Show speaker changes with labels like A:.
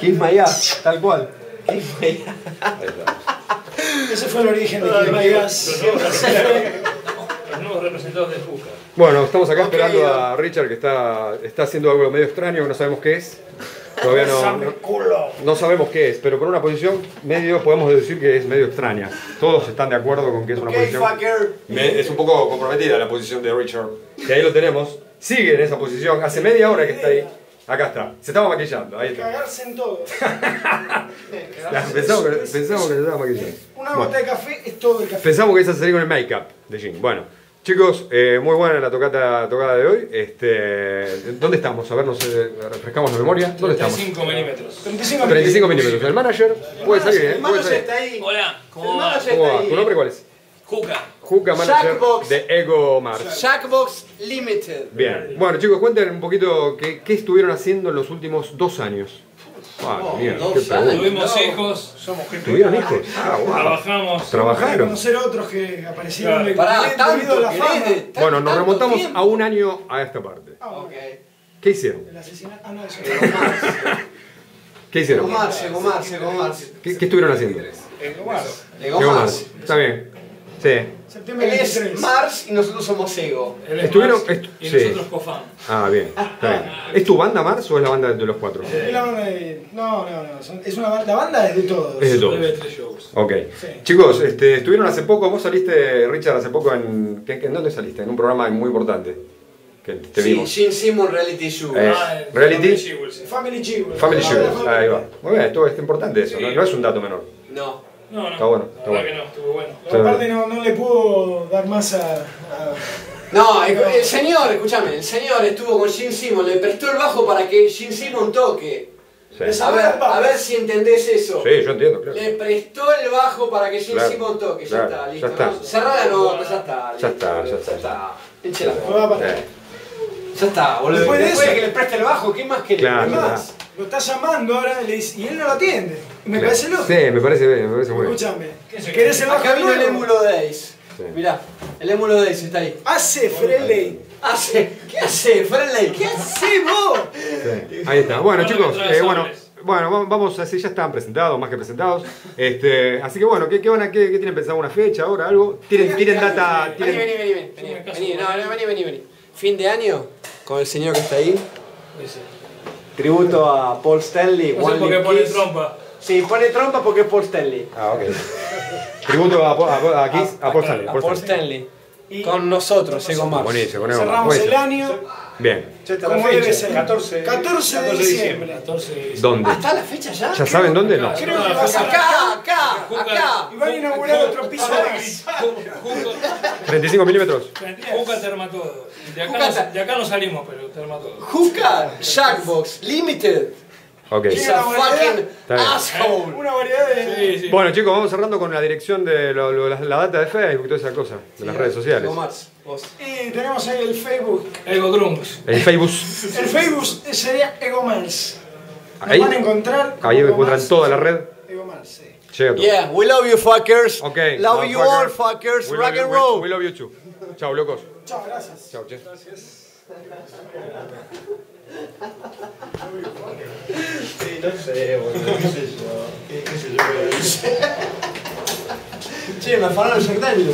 A: Kiss My Ass, tal cual. Kiss My Ass.
B: Ese fue el origen de Kiss My Ass.
C: Los nuevos representados de Juca.
D: Bueno, estamos acá esperando a Richard que está, está haciendo algo medio extraño que no sabemos qué es. Todavía no, no, no sabemos qué es, pero por una posición medio podemos decir que es medio extraña. Todos están de acuerdo con que es una posición. Me- es un poco comprometida la posición de Richard. Que ahí lo tenemos. Sigue en esa posición. Hace media hora que está ahí. Acá está. Se estaba maquillando. Ahí está.
B: Cagarse en todo.
D: Pensamos que, pensamos que se estaba maquillando.
B: Una
D: Bueno.
B: gota de café es todo el café.
D: Pensamos que esa sería con el make-up de Jim. Bueno, chicos, eh, muy buena la tocata tocada de hoy. Este, ¿Dónde estamos? A ver, nos eh, refrescamos la memoria. ¿Dónde estamos?
C: 35 milímetros.
B: 35
D: 35 milímetros. El manager puede salir, ¿eh?
A: El manager está ahí.
C: Hola.
D: ¿Tu nombre cuál es?
C: Juca.
D: Juca Manager
A: Jackbox.
D: de Ego Mars.
A: Jackbox Limited.
D: Bien. Bueno, chicos, cuenten un poquito qué, qué estuvieron haciendo en los últimos dos años. Qué pregunta.
A: años.
C: Tuvimos
A: No.
C: hijos,
B: Somos gente.
D: ¿Tuvieron hijos? Ah, wow.
C: trabajamos.
B: Para
D: ¿Trabajaron?
B: conocer otros que aparecieron de
A: Pará, tanto
B: la fama.
A: de- tan-
D: Bueno, nos
A: tanto
D: remontamos
A: tiempo.
D: a un año a esta parte.
B: Ah,
A: Ok.
D: ¿Qué hicieron?
B: El asesinato. Ah, no, eso
A: Ego Mars.
D: ¿Qué hicieron?
A: Ego Mars, Ego Mars, Ego Mars.
D: ¿Qué, qué estuvieron haciendo?
A: Ego
D: Ego
A: Mars.
D: Mars. Está bien. Sí.
B: Septiembre
A: Él es
B: 23.
A: Mars y nosotros somos Ego.
C: Él es
D: Estuvieron-
C: Mars
D: est-
C: y
D: sí.
C: nosotros cofam.
D: Ah, bien. Está bien. ¿Es tu banda Mars o es la banda de los cuatro?
B: Es la banda de. No, no, no. son- Es una banda. La banda es de todos.
D: Es de todos.
C: Tres shows.
D: Ok.
B: Sí.
D: Chicos, este, estuvieron hace poco, vos saliste, Richard, hace poco en... ¿qué- ¿En dónde saliste? En un programa muy importante. Que te
A: Sí,
D: vimos.
A: Gene Simmons Reality Show.
D: Eh,
C: Ah, el
D: reality.
C: Family Jewels.
B: Family Jewel.
D: Family Jewels.
B: banda
D: Ahí va. Muy bien, esto es importante eso, no, no es un dato menor.
A: No.
C: No, no.
D: Está bueno, está bueno.
C: que no, estuvo bueno.
B: Pero aparte no, no le pudo dar más a. a-
A: No, el, el señor, escúchame, el señor estuvo con Gene Simmons, le prestó el bajo para que Gene Simmons toque.
D: Sí.
A: A ver, a ver si entendés eso.
D: Sí, yo entiendo, claro.
A: Le prestó el bajo para que Gene
D: Claro,
A: Simmons toque, ya
D: claro,
A: está,
D: ya
A: listo.
D: está.
A: ¿no? Cerrá la nota, ya está.
D: Ya está, ya está.
A: Ya está. Ya está, boludo.
B: Después de
A: Después de
B: eso-
A: que le preste el bajo, ¿qué más querés?
D: Claro.
A: ¿Qué más?
B: Lo está llamando ahora le dice- y él no lo atiende. Me
D: claro.
B: parece loco.
D: Sí, me parece bien, me parece muy bien.
B: Escúchame.
C: ¿Qué se
B: ¿Querés el bajo
A: Acá vino el émulo de Ace.
D: Sí.
A: Mirá, el émulo de Ace está ahí.
B: Hace Freley.
A: Hace, ¿Qué hace, Friendly? ¿Qué hace vos?
D: Sí, Ahí está. Bueno,
C: Bueno,
D: chicos, eh, bueno, bueno, va- vamos así, ya están presentados, más que presentados. Este, así que bueno, ¿qué, qué van a, qué, qué tienen pensado? ¿Una fecha ahora? ¿Algo? ¿Tienen, tienen data?
A: Vení,
D: ¿Tienen...
A: vení, vení, vení, vení, vení, no, vení, vení, vení. Fin de año, con el señor que está ahí. Tributo a Paul Stanley,
C: No sé por qué pone
A: Kiss.
C: trompa.
A: Sí, pone trompa porque es Paul Stanley.
D: Ah, ok. Tributo a, a, a Kiss, a Paul Stanley.
A: A
D: Paul
A: Paul
D: Stanley.
A: Stanley.
B: Y
A: Con nosotros, Ego Mars.
D: Buenísimo, con
B: cerramos el año
D: Bien.
B: como debe ser.
E: 14,
B: 14 de diciembre.
C: 14 de diciembre.
D: ¿Dónde?
A: ¿Ah, está la fecha ya?
D: ¿Ya saben dónde? No.
B: Creo que va a ser
A: Acá.
B: Y van a inaugurar otro piso más.
C: Juca
D: 35 milímetros.
C: Juca Termatodo. De acá,
A: Juca
C: no, de acá no salimos, pero Termatodo.
A: Juca Jackbox Limited.
D: Ok.
A: It's a fucking
D: Está bien.
A: asshole.
B: Una variedad de.
C: Sí, sí.
D: Bueno chicos, vamos cerrando con la dirección de lo- lo- la, la data de Facebook y toda esa cosa, de las redes sociales.
A: Ego Mars, vos.
B: Y tenemos ahí el Facebook.
C: Ego.
D: El Facebook,
B: El Facebook sería Egomars. Nos
D: Ahí-
B: van a encontrar. como
D: ahí encuentran toda la red.
B: Egomars, sí.
D: Todo.
A: Yeah, we love you fuckers.
D: Ok.
A: Love you all fuckers.
D: We
A: Rock
D: you-
A: and
D: we-
A: roll.
D: We, love you too. Chao, locos.
B: Chao, gracias.
D: Chao, che.
E: Sí, no sé, boludo, qué sé yo. ¿Qué, qué sé yo?
A: Che, me afanaron el rectángulo.